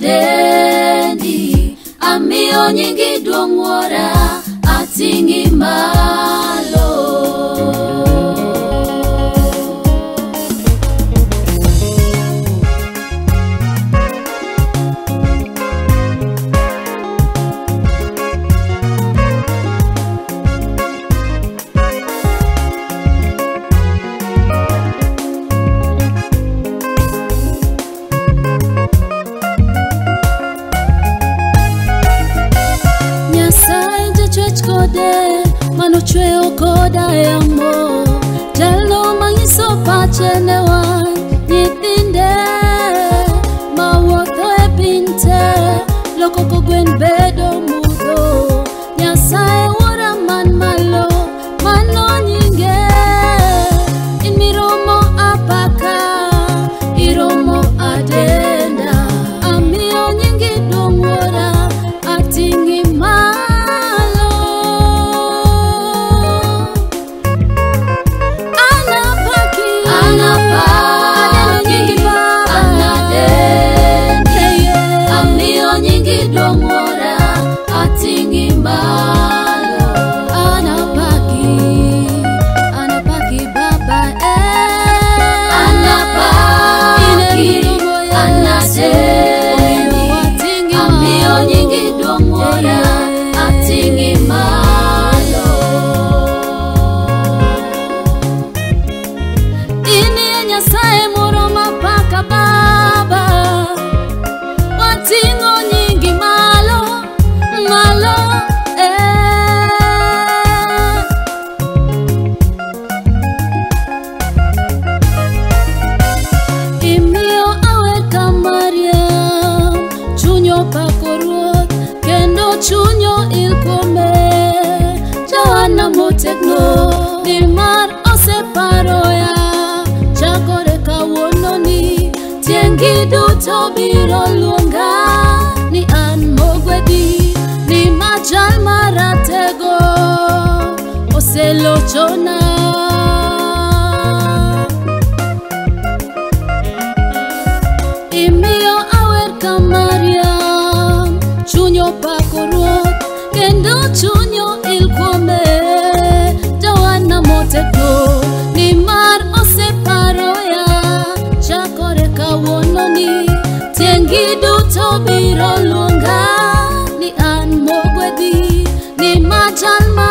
dendi amio nyingi dongora atingi ma amor, ya lo mangiso pa love. ini yenyasae muroma pakabaa gi duto biro luonga ni an mogwedhi ni majal maratego oselochona biro luonga ni an mogwedhi ni machal ma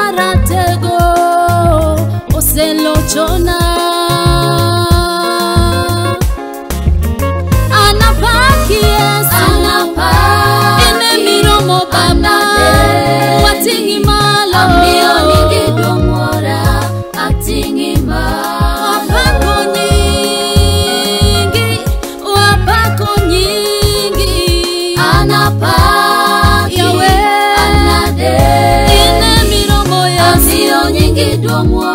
someone